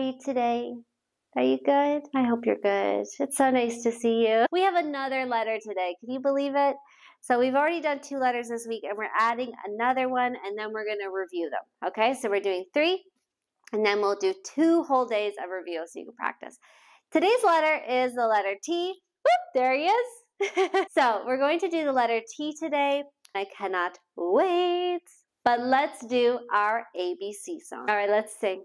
you today? Are you good? I hope you're good. It's so nice to see you. We have another letter today. Can you believe it? So we've already done two letters this week and we're adding another one and then we're going to review them. Okay, so we're doing three and then we'll do two whole days of review so you can practice. Today's letter is the letter T. Whoop, there he is. so we're going to do the letter T today. I cannot wait. But let's do our ABC song. All right, let's sing.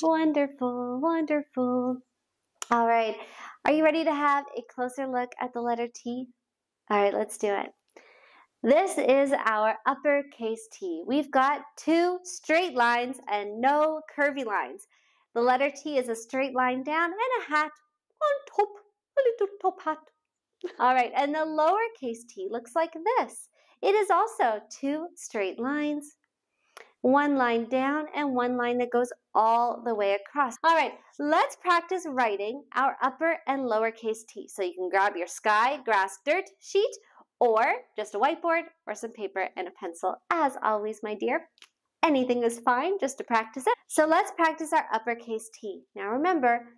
Wonderful, wonderful. All right, are you ready to have a closer look at the letter T? All right, let's do it. This is our uppercase T. We've got two straight lines and no curvy lines. The letter T is a straight line down and a hat on top, a little top hat. All right, and the lowercase t looks like this. It is also two straight lines, one line down and one line that goes all the way across. All right, let's practice writing our upper and lowercase t. So you can grab your sky, grass, dirt sheet, or just a whiteboard or some paper and a pencil. As always, my dear, anything is fine just to practice it. So let's practice our uppercase T. Now remember,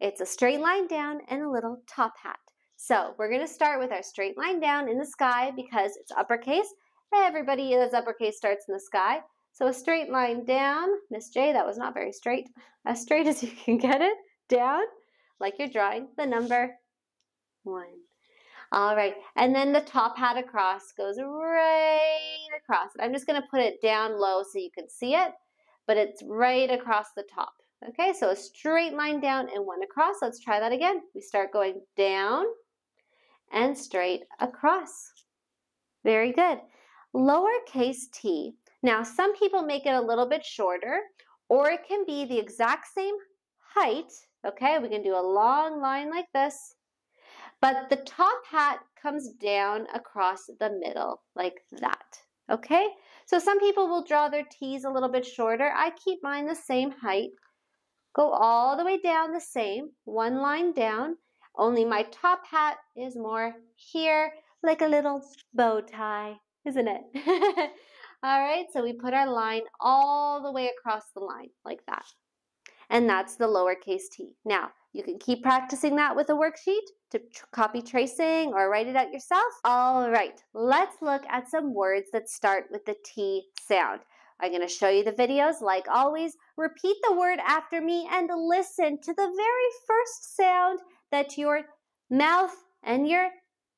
it's a straight line down and a little top hat. So we're going to start with our straight line down in the sky because it's uppercase. Everybody is uppercase starts in the sky. So a straight line down, Miss J, that was not very straight. As straight as you can get it, down, like you're drawing the number one. All right, and then the top hat across goes right across. I'm just gonna put it down low so you can see it, but it's right across the top. Okay, so a straight line down and one across. Let's try that again. We start going down and straight across. Very good. Lowercase t. Now, some people make it a little bit shorter, or it can be the exact same height. Okay, we can do a long line like this, but the top hat comes down across the middle like that. Okay, so some people will draw their T's a little bit shorter. I keep mine the same height. Go all the way down the same, one line down, only my top hat is more here, like a little bow tie, isn't it? all right, so we put our line all the way across the line, like that. And that's the lowercase t. Now, you can keep practicing that with a worksheet to copy tracing or write it out yourself. All right, let's look at some words that start with the T sound. I'm going to show you the videos. Like always, repeat the word after me and listen to the very first sound that your mouth and your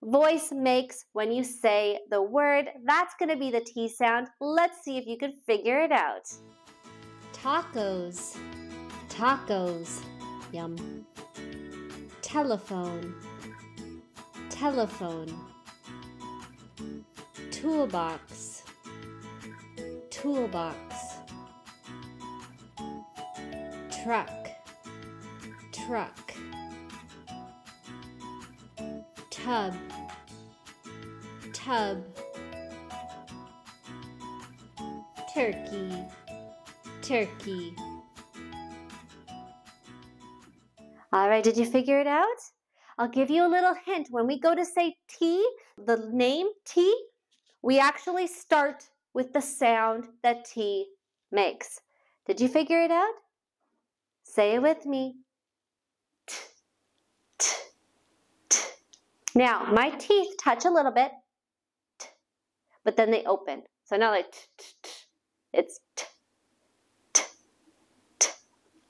voice makes when you say the word. That's going to be the T sound. Let's see if you can figure it out. Tacos, tacos, yum. Telephone, telephone. Toolbox, toolbox. Truck, truck. Tub, tub, turkey, turkey. All right, did you figure it out? I'll give you a little hint. When we go to say T, the name T, we actually start with the sound that T makes. Did you figure it out? Say it with me. Now, my teeth touch a little bit, but then they open. So now like, it's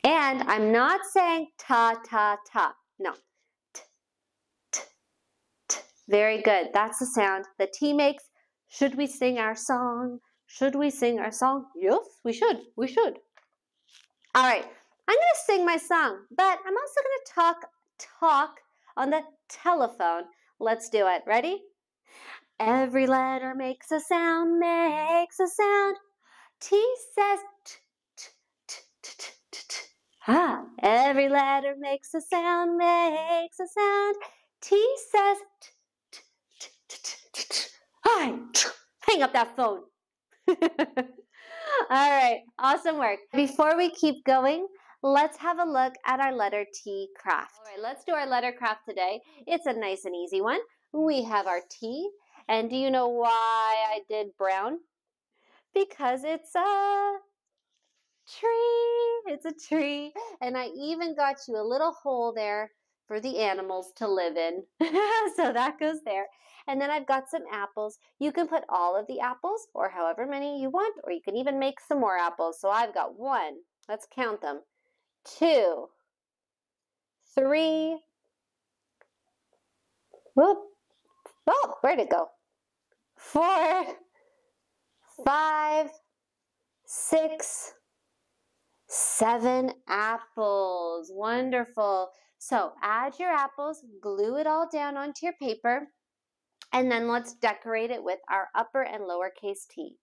And I'm not saying ta, ta, ta. No. T, t, t. Very good. That's the sound the T makes. Should we sing our song? Should we sing our song? Yes, we should. We should. All right. I'm going to sing my song, but I'm also going to talk talk on the telephone. Let's do it. Ready? Every letter makes a sound, makes a sound. T says t, t, t, t, t, t, Ah, every letter makes a sound, makes a sound. T says t, t, t, t, t, t. Hi, hang up that phone. All right, awesome work. Before we keep going, let's have a look at our letter T craft. All right, let's do our letter craft today. It's a nice and easy one. We have our T, and do you know why I did brown? Because it's a tree. It's a tree. And I even got you a little hole there for the animals to live in. so that goes there. And then I've got some apples. You can put all of the apples or however many you want, or you can even make some more apples. So I've got one. Let's count them. Two, three. Whoop. Oh, where'd it go? Four, five, six, seven apples. Wonderful. So add your apples, glue it all down onto your paper, and then let's decorate it with our upper and lowercase t.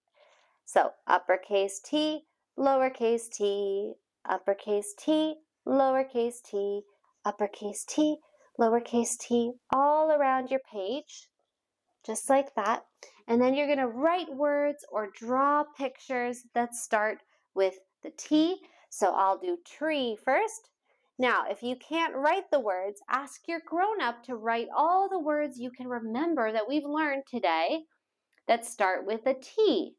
So uppercase t, lowercase t, uppercase t, lowercase t, uppercase t, lowercase t, all around your page, just like that. And then you're going to write words or draw pictures that start with the T. So I'll do tree first. Now, if you can't write the words, ask your grown up to write all the words you can remember that we've learned today that start with a T.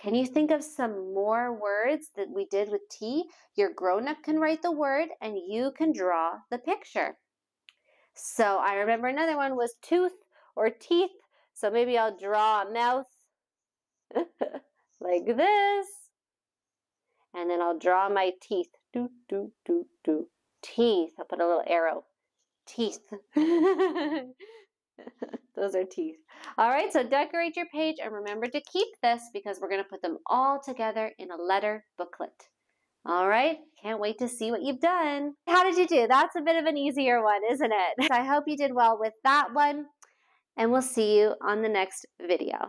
Can you think of some more words that we did with T? Your grown up can write the word and you can draw the picture. So I remember another one was tooth or teeth. So maybe I'll draw a mouth like this. And then I'll draw my teeth. Do, do, do, do. Teeth. I'll put a little arrow. Teeth. Those are teeth. All right, so decorate your page and remember to keep this because we're going to put them all together in a letter booklet. All right, can't wait to see what you've done. How did you do? That's a bit of an easier one, isn't it? I hope you did well with that one, and we'll see you on the next video.